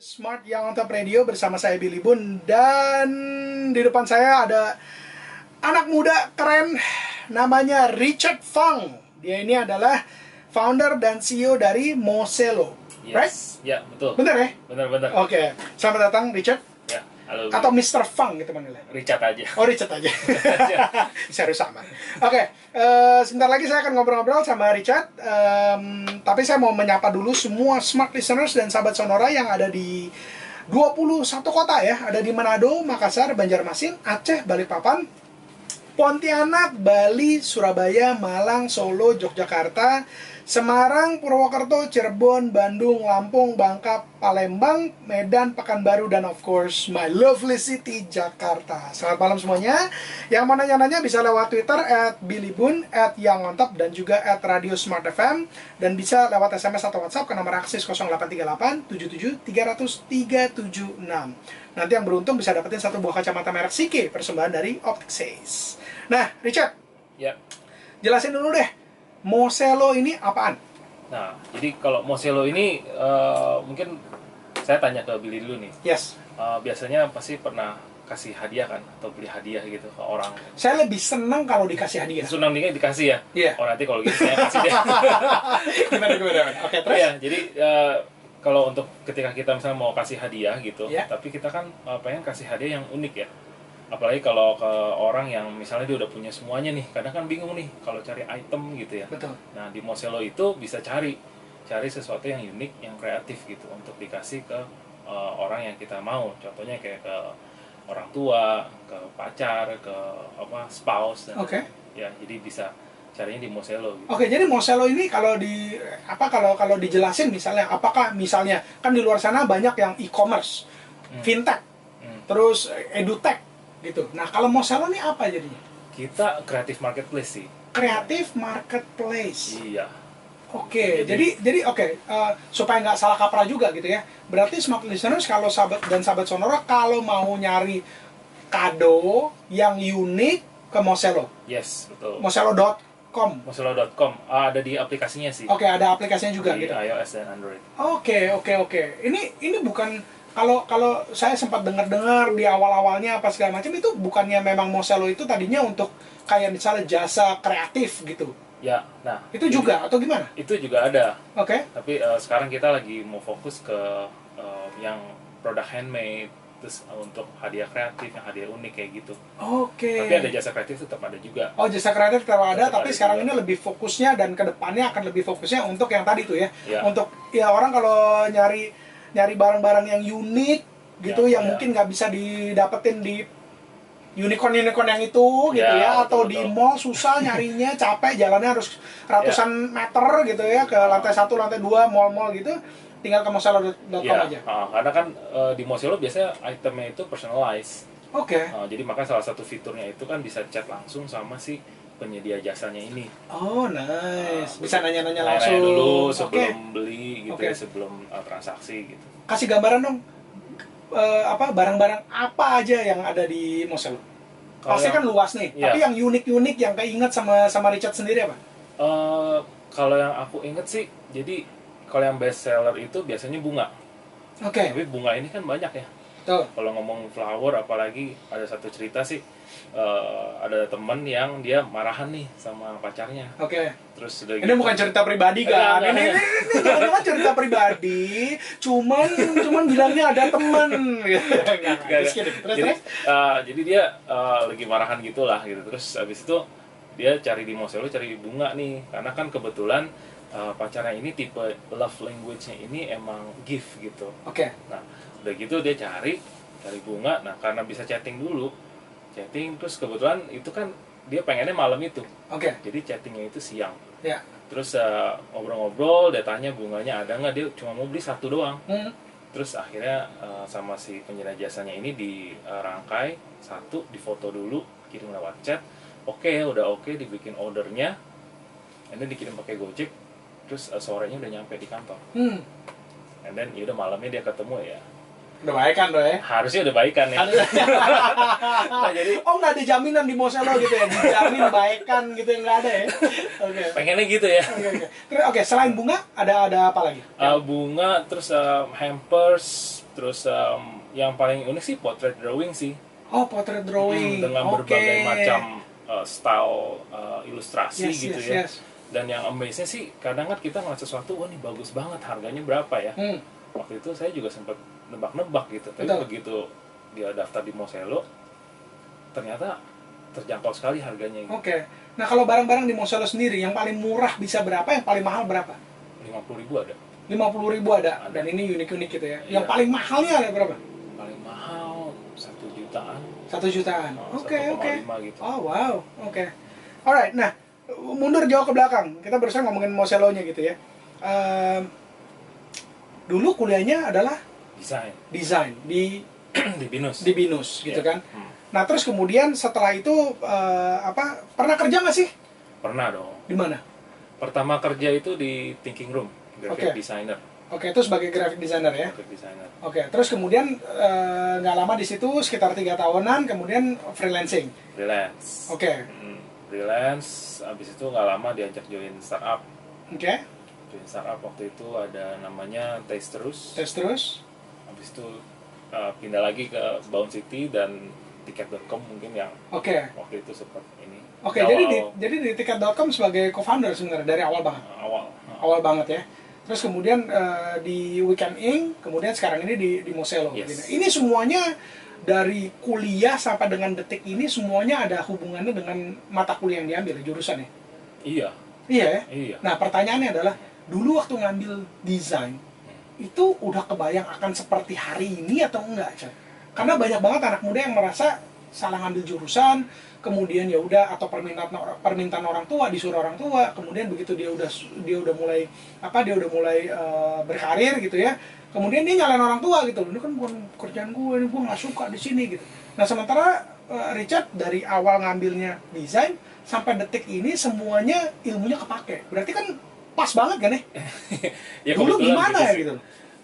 Smart yang top radio bersama saya Billy Bun dan di depan saya ada anak muda keren namanya Richard Fang. Dia ini adalah founder dan CEO dari Moselo. Right? Yes. Ya, betul. Bener ya? Benar-benar. Oke, selamat datang Richard halo. atau Mr. Fang gitu manggilnya. Richard aja. Oh Richard aja. Serius sama. Oke, eh, sebentar lagi saya akan ngobrol-ngobrol sama Richard. Em, tapi saya mau menyapa dulu semua smart listeners dan sahabat Sonora yang ada di 21 kota ya. Ada di Manado, Makassar, Banjarmasin, Aceh, Balikpapan, Pontianak, Bali, Surabaya, Malang, Solo, Yogyakarta, Semarang, Purwokerto, Cirebon, Bandung, Lampung, Bangka, Palembang, Medan, Pekanbaru, dan of course my lovely city Jakarta. Selamat malam semuanya. Yang mau nanya-nanya bisa lewat Twitter at Billy Boon, at Yang On Top, dan juga at Radio Smart FM. Dan bisa lewat SMS atau WhatsApp ke nomor akses 0838 77 300 376. Nanti yang beruntung bisa dapetin satu buah kacamata merek CK persembahan dari Optic Says. Nah, Richard, Ya. jelasin dulu deh, Moselo ini apaan? Nah, jadi kalau Moselo ini eh, mungkin saya tanya ke Billy dulu nih. Yes. Eh, biasanya pasti pernah kasih hadiah kan atau beli hadiah gitu ke orang. Saya lebih seneng kalau dikasih hadiah. Senang dingin dikasih ya? Iya. Oh nanti kalau gitu saya kasih deh. gimana gimana? Oke, terus? Iya, jadi eh, kalau untuk ketika kita misalnya mau kasih hadiah gitu, Iya. tapi kita kan eh, pengen kasih hadiah yang unik ya. Apalagi kalau ke orang yang misalnya dia udah punya semuanya nih, kadang kan bingung nih kalau cari item gitu ya. Betul. Nah di Moselo itu bisa cari cari sesuatu yang unik, yang kreatif gitu untuk dikasih ke uh, orang yang kita mau. Contohnya kayak ke orang tua, ke pacar, ke apa spouse dan Oke. ya jadi bisa carinya di Moselo gitu. Oke, jadi Moselo ini kalau di apa kalau kalau dijelasin misalnya apakah misalnya kan di luar sana banyak yang e-commerce, Hmm. fintech, Hmm. terus edutech gitu. Nah, kalau Moselo ini apa jadinya? Kita kreatif marketplace sih. Kreatif marketplace. Iya. Oke, Jadi- jadi jadi oke eh, supaya nggak salah kaprah juga gitu ya. Berarti smart listeners kalau sahabat dan sahabat sonora kalau mau nyari kado yang unik ke Moselo, Yes, betul. moselo.com. Moselo.com Ah, ada di aplikasinya sih. Oke, ada aplikasinya juga di gitu. iOS dan Android. Oke, oke, oke. Ini ini bukan kalau kalau saya sempat dengar-dengar di awal-awalnya apa segala macam itu bukannya memang Moselo itu tadinya untuk kayak misalnya jasa kreatif gitu. Ya, nah Itu jadi- juga atau gimana? Itu juga ada. Oke. Tapi eh, sekarang kita lagi mau fokus ke eh, yang produk handmade, terus eh, untuk hadiah kreatif, yang hadiah unik kayak gitu. Oke. Tapi ada jasa kreatif tetap ada juga. Oh jasa kreatif tetap ada, Tetap tapi ada sekarang juga. ini lebih fokusnya dan ke depannya akan lebih fokusnya untuk yang tadi tuh ya, Ya. untuk ya orang kalau nyari nyari barang-barang yang unik gitu, Ya, yang ya. mungkin nggak bisa didapetin di unicorn unicorn yang itu gitu Ya, ya, betul, atau di betul. mall susah nyarinya, capek jalannya harus ratusan meter gitu ya ke lantai satu, lantai dua, mall-mall gitu, tinggal ke moselo.com Ya, aja. ah, karena kan eh, di Moselo biasanya itemnya itu personalized. Oke. Ah, jadi maka salah satu fiturnya itu kan bisa chat langsung sama si penyedia jasanya ini. Oh nice, Ah, bisa nanya-nanya langsung. dulu Oke. sebelum beli gitu Oke. ya, sebelum eh, transaksi gitu. kasih gambaran dong eh, apa barang-barang apa aja yang ada di Moselo. Pasti yang- kan luas nih, Iya. tapi yang unik-unik yang keinget sama sama Richard sendiri apa? Eh, kalau yang aku inget sih, jadi kalau yang best seller itu biasanya bunga. Oke, Tapi bunga ini kan banyak ya. tuh. Kalau ngomong flower, apalagi ada satu cerita sih, eh, ada temen yang dia marahan nih sama pacarnya. Oke. Terus udah Ini bukan cerita pribadi kan? Enggak, Ini ini, ini jangan-jangan cerita pribadi, cuman cuman bilangnya ada temen. Gitu. Terus gitu. Terus, jadi, terus? eh, jadi dia eh, lagi marahan gitulah gitu. Terus habis itu dia cari di Moselo cari bunga nih, karena kan kebetulan eh, pacarnya ini tipe love language-nya ini emang gift gitu. Oke. Nah, udah gitu dia cari cari bunga. Nah, karena bisa chatting dulu, chatting terus kebetulan itu kan dia pengennya malam itu. Oke. Jadi chattingnya itu siang. Ya. Terus eh, ngobrol-ngobrol, dia tanya bunganya ada nggak? Dia cuma mau beli satu doang. Hmm. Terus akhirnya eh, sama si penyedia jasanya ini dirangkai satu, difoto dulu, kirim lewat chat. Oke, udah oke, dibikin ordernya, then dikirim pakai Gojek. Terus eh, sorenya udah nyampe di kantor. Hmm. And then ya udah malamnya dia ketemu ya. Udah baik kan doh ya? harusnya udah baikan ya nah, jadi Oh nggak ada jaminan di Moselo gitu ya? Dijamin baikan gitu yang nggak ada ya? Oke. pengennya gitu ya Oke oke. Terus oke selain bunga ada ada apa lagi? Uh, bunga terus um, hampers terus um, yang paling unik sih portrait drawing sih Oh potret drawing. Hmm, dengan Oke. berbagai macam uh, style uh, ilustrasi Yes, gitu yes, ya yes. Dan yang amaze-nya sih kadang kan kita ngeliat sesuatu wah ini bagus banget harganya berapa ya Hmm. waktu itu saya juga sempat nebak-nebak gitu tapi Betul. begitu dia daftar di Moselo ternyata terjangkau sekali harganya gitu. Oke. Nah kalau barang-barang di Moselo sendiri yang paling murah bisa berapa? Yang paling mahal berapa? lima puluh ribu ada Lima puluh ribu ada. Ada. Dan ini unik-unik gitu ya. Yang Iya. paling mahalnya ada berapa? paling mahal satu jutaan Satu jutaan. Oh, Oke oke. 1,5 gitu. Oh wow. Oke. Alright. Nah mundur jauh ke belakang. Kita barusan ngomongin Moselonya gitu ya. Ehm, dulu kuliahnya adalah desain desain di di binus di binus gitu Iya. kan. Hmm. Nah terus kemudian setelah itu eh, apa pernah kerja nggak sih pernah dong di mana? pertama kerja itu di thinking room graphic Oke. designer Oke itu sebagai graphic designer ya. graphic designer Oke terus kemudian eh, nggak lama di situ sekitar tiga tahunan kemudian freelancing. freelance Oke Hmm, freelance abis itu nggak lama diajak join startup oke join startup waktu itu ada namanya Taste Terus tes terus. habis itu uh, pindah lagi ke Bound City dan tiket.com mungkin yang Oke waktu itu sempat ini oke Di jadi di jadi di tiket.com sebagai co-founder sebenarnya dari awal banget. awal awal banget ya. Terus kemudian eh, di Weekend Inc, kemudian sekarang ini di di Moselo. Yes. Ini semuanya dari kuliah sampai dengan detik ini semuanya ada hubungannya dengan mata kuliah yang diambil jurusannya. iya Iya ya. iya Nah pertanyaannya adalah dulu waktu ngambil desain itu udah kebayang akan seperti hari ini atau enggak, Chan? Karena banyak banget anak muda yang merasa salah ngambil jurusan, kemudian ya udah atau permintaan or- permintaan orang tua disuruh orang tua, kemudian begitu dia udah dia udah mulai apa dia udah mulai eh, berkarir gitu ya, kemudian dia nyalain orang tua gitu, ini kan bukan kerjaan gue, ini gue nggak suka di sini gitu. Nah sementara eh, Richard dari awal ngambilnya desain sampai detik ini semuanya ilmunya kepake, berarti kan pas banget kan ya? ya Dulu gimana ya sih. gitu?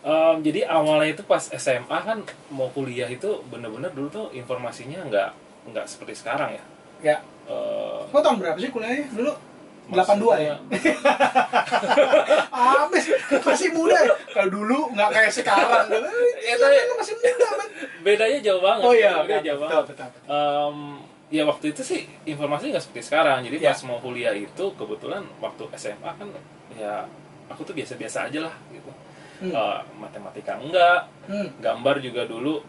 Um, jadi awalnya itu pas SMA kan mau kuliah itu bener-bener dulu tuh informasinya nggak nggak seperti sekarang ya Ya, Eh, lo tahun berapa sih kuliahnya dulu? 82 ya? Abis, masih muda ya? Kalau dulu nggak kayak sekarang gitu. Ya, Ya, tapi- masih muda, man. bedanya jauh banget Oh iya, bedanya betul, jauh betul, banget betul, betul. Em, ya waktu itu sih informasinya nggak seperti sekarang jadi Ya. pas mau kuliah itu kebetulan waktu SMA kan ya aku tuh biasa-biasa aja lah gitu Hmm. Eh, matematika enggak Hmm. gambar juga dulu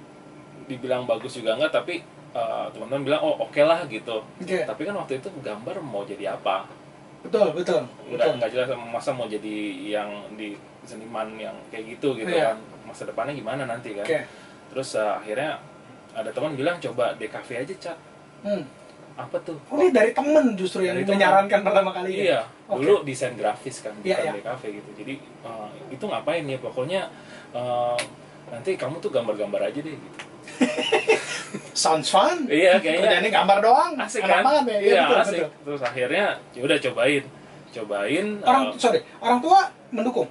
dibilang bagus juga enggak tapi eh, teman-teman bilang oh oke lah gitu Oke. tapi kan waktu itu gambar mau jadi apa Betul, betul, nggak nggak jelas masa mau jadi yang di seniman yang kayak gitu gitu Iya. kan masa depannya gimana nanti kan Oke. terus eh, akhirnya ada teman bilang coba DKV aja cat Hmm. Apa tuh Oh, ini dari temen justru yang Dari temen. menyarankan pertama kali ya? iya Oke. dulu desain grafis kan bukan Iya, iya. DKV gitu jadi eh, itu ngapain ya pokoknya eh, nanti kamu tuh gambar-gambar aja deh gitu Sounds fun. iya kayaknya Kerjanya gambar doang. asik Enak kan banget ya. Iya, iya betul, asik betul. terus akhirnya ya udah cobain cobain Orang, eh, sorry, orang tua mendukung.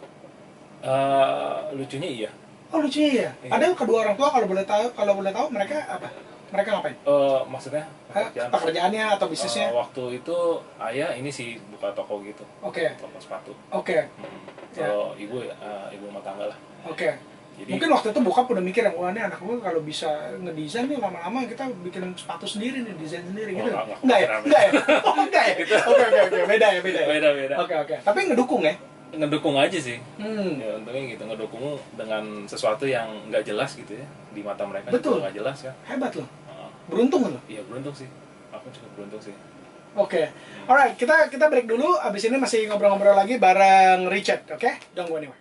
eh, lucunya iya Oh lucunya ya. Iya. Ada kedua orang tua kalau boleh tahu, kalau boleh tahu mereka apa? Mereka ngapain? Eh, maksudnya pekerjaan Pekerjaannya atau bisnisnya? waktu itu ayah ini sih buka toko gitu Oke, toko sepatu oke, Hmm. Ya. kalau ibu eh, ibu rumah tangga lah oke. jadi Mungkin waktu itu bokap udah mikir, wah ini anak gue kalau bisa ngedesain nih lama-lama kita bikin sepatu sendiri nih, desain sendiri Oh, gitu. nggak, nggak Enggak ya? Enggak ya? Oh, enggak ya? Oke, oke, oke. Beda ya, beda ya? beda beda Oke, oke. Tapi ngedukung ya? Ngedukung aja sih Hmm. ya untungnya gitu ngedukung dengan sesuatu yang nggak jelas gitu ya di mata mereka Betul. nggak jelas kan Hebat loh. Beruntung loh. iya beruntung sih aku cukup beruntung sih Oke. Alright, kita kita break dulu. Abis ini masih ngobrol-ngobrol lagi bareng Richard, oke? Don't go anywhere.